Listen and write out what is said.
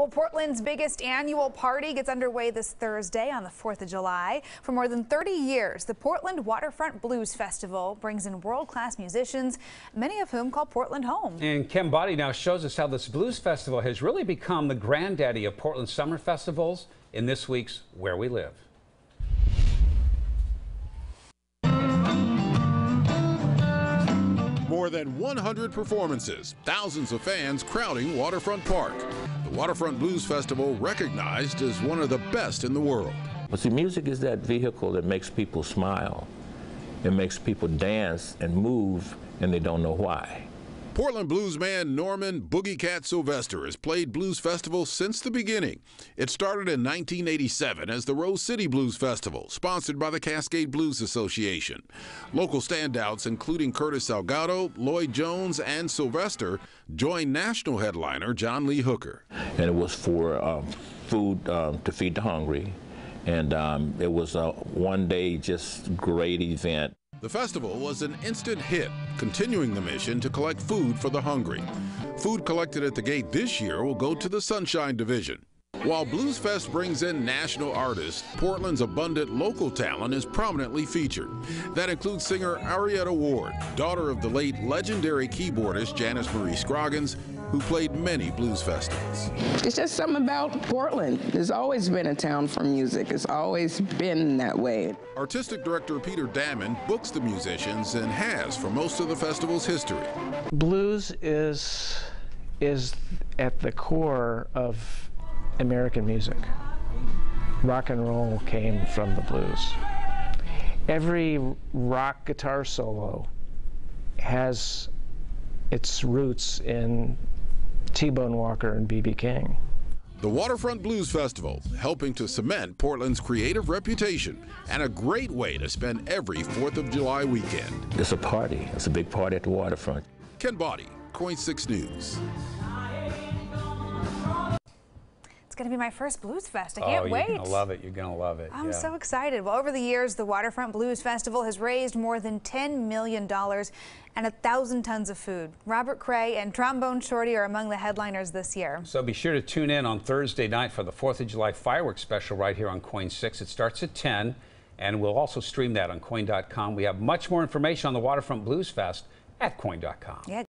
Well, Portland's biggest annual party gets underway this Thursday on the 4th of July. For more than 30 years, the Portland Waterfront Blues Festival brings in world-class musicians, many of whom call Portland home. And Ken Boddie now shows us how this blues festival has really become the granddaddy of Portland summer festivals in this week's Where We Live. Than 100 performances, thousands of fans crowding Waterfront Park. The Waterfront Blues Festival recognized as one of the best in the world. But see, music is that vehicle that makes people smile. It makes people dance and move, and they don't know why. Portland bluesman Norman Boogie Cat Sylvester has played blues festivals since the beginning. It started in 1987 as the Rose City Blues Festival, sponsored by the Cascade Blues Association. Local standouts, including Curtis Salgado, Lloyd Jones, and Sylvester, joined national headliner John Lee Hooker. And it was for um, food um, to feed the hungry. And um, it was a one day, just great event. The festival was an instant hit, continuing the mission to collect food for the hungry. Food collected at the gate this year will go to the Sunshine Division. While Blues Fest brings in national artists, Portland's abundant local talent is prominently featured. That includes singer Arietta Ward, daughter of the late legendary keyboardist Janice Marie Scroggins, who played many blues festivals. It's just something about Portland. There's always been a town for music. It's always been that way. Artistic director Peter Dammann books the musicians and has for most of the festival's history. Blues is is at the core of American music. Rock and roll came from the blues. Every rock guitar solo has its roots in T-Bone Walker and B.B. King. The Waterfront Blues Festival, helping to cement Portland's creative reputation and a great way to spend every 4th of July weekend. It's a party. It's a big party at the waterfront. Ken Boddie, KOIN 6 News. It's going to be my first Blues Fest. I oh, can't you're wait. You're going to love it. You're going to love it. I'm yeah. so excited. Well, over the years, the Waterfront Blues Festival has raised more than $10 million and a thousand tons of food. Robert Cray and Trombone Shorty are among the headliners this year. So be sure to tune in on Thursday night for the 4th of July fireworks special right here on KOIN 6. It starts at 10, and we'll also stream that on KOIN.com. We have much more information on the Waterfront Blues Fest at KOIN.com. Yeah.